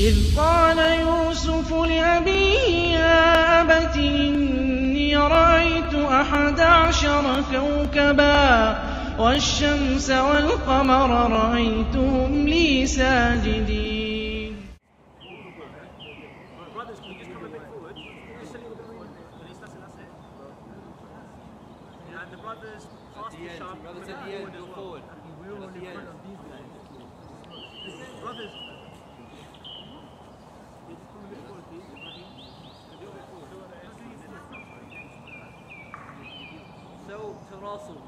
إِذْ قَالَ يُوسُفُ لِأَبِيهِ يَا أَبَتِ إِنِّي رَأَيْتُ أَحَدَ عَشَرَ كَوْكَبًا وَالشَّمْسَ وَالْقَمَرَ رَأَيْتُهُمْ لِي سَاجِدِينَ Brothers, 나왔어.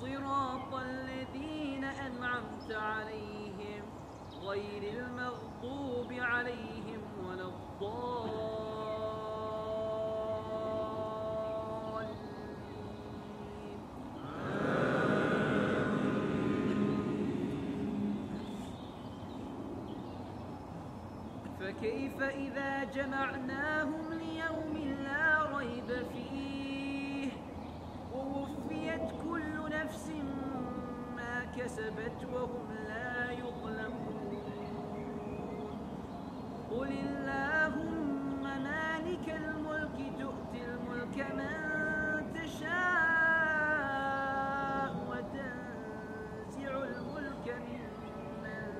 صراط الذين أنعمت عليهم غير المغضوب عليهم ولا الضالين. فكيف إذا جمعناهم ليوم لا ريب فيه ووفيت كل نفس ما كسبت وهم لا يظلمون. قل اللهم مالك الملك تؤتي الملك من تشاء وتنزع الملك ممن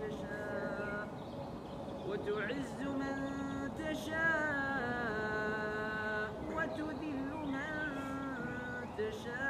تشاء وتعز من تشاء وتذل من تشاء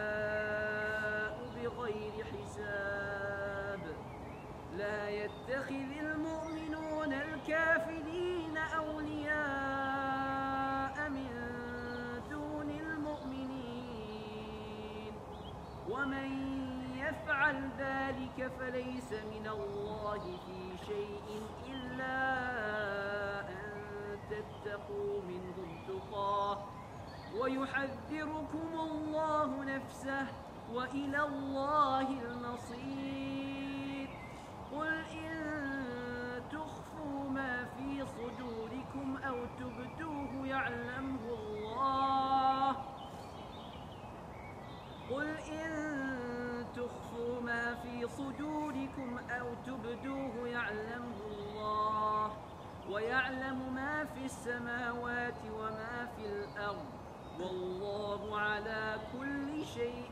بغير حساب. لا يتخذ المؤمنون الكافرين أولياء من دون المؤمنين. ومن يفعل ذلك فليس من الله في شيء إلا أن تتقوا منهم تقاه. ويحذركم الله نفسه وإلى الله المصير. قل إن تخفوا ما في صدوركم أو تبدوه يعلمه الله. قل إن تخفوا ما في صدوركم أو تبدوه يعلمه الله. ويعلم ما في السماوات وما في الأرض. والله على كل شيء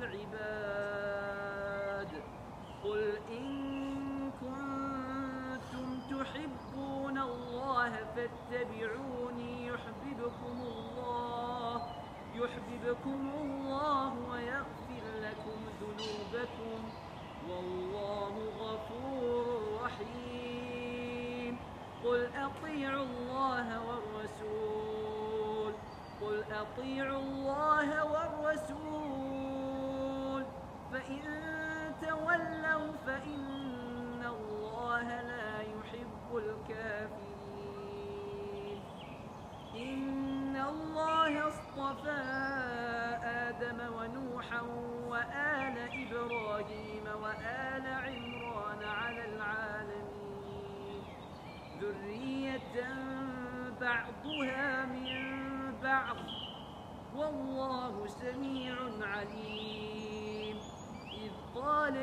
بالعباد قل إن كنتم تحبون الله فاتبعوني يحببكم الله يحببكم الله ويغفر لكم ذنوبكم. والله غفور رحيم. قل أطيعوا الله أطيعوا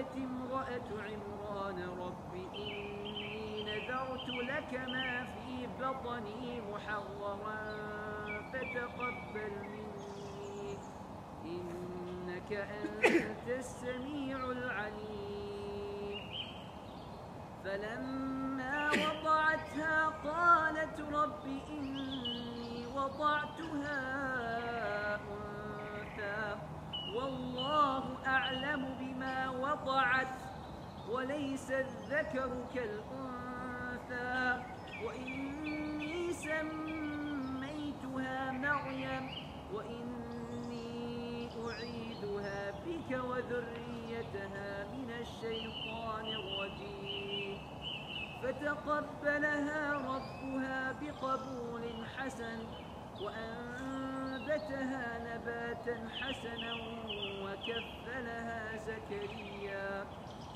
قالت امرأة عمران رب إني نذرت لك ما في بطني محررا فتقبل مني إنك أنت السميع العليم. فلما وضعتها قالت رب إني وضعتها وليس الذكر كالأنثى. وإني سميتها مريم وإني أعيدها بك وذريتها من الشيطان الرجيم. فتقبلها ربها بقبول حسن وأنبتها نباتا حسنا وكفلها زكريا.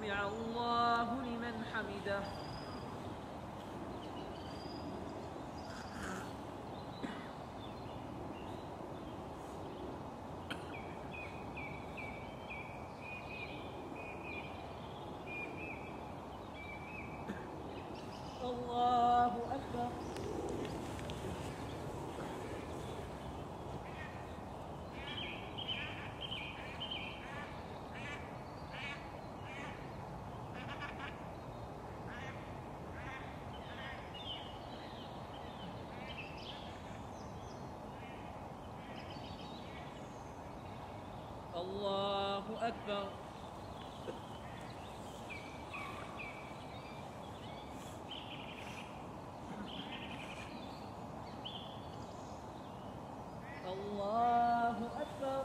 سمع الله لمن حمده الله أكبر الله أكبر الله أكبر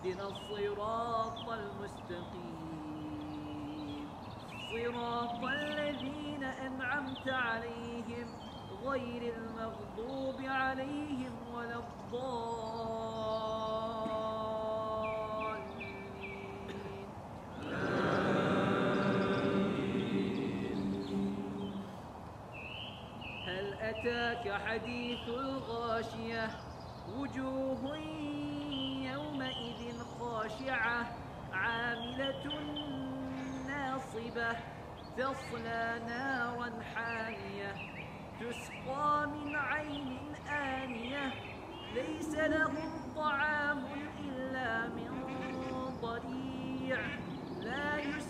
اهدنا الصراط المستقيم. صراط الذين أنعمت عليهم غير المغضوب عليهم ولا الضالين. هل أتاك حديث الغاشية؟ وجوه خاشعة عاملة ناصبة تصلى نارا حامية تسقى من عين آنية ليس لهم طعام إلا من ضريع. لا يسقى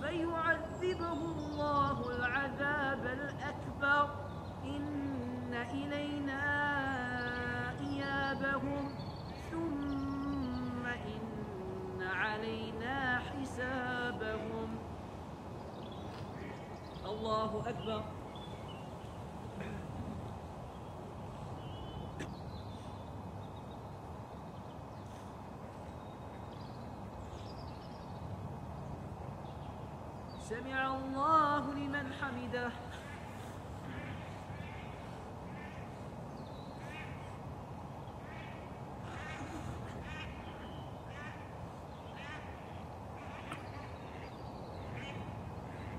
فيعذبه الله العذاب الأكبر. إن إلينا إيابهم. ثم إن علينا حسابهم. الله أكبر. سمع الله لمن حمده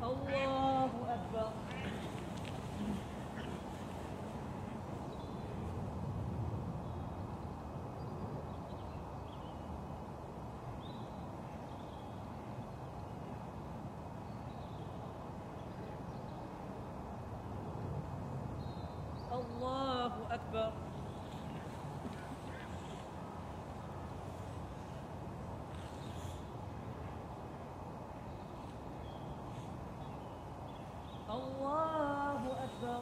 الله أكبر الله أكبر الله أكبر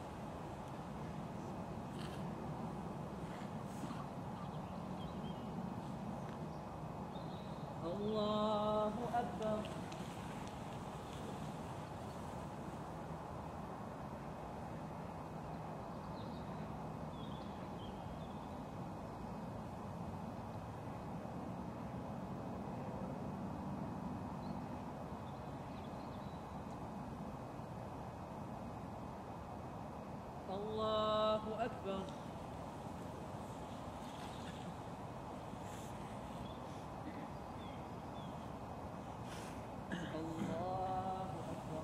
الله أكبر الله أكبر الله أكبر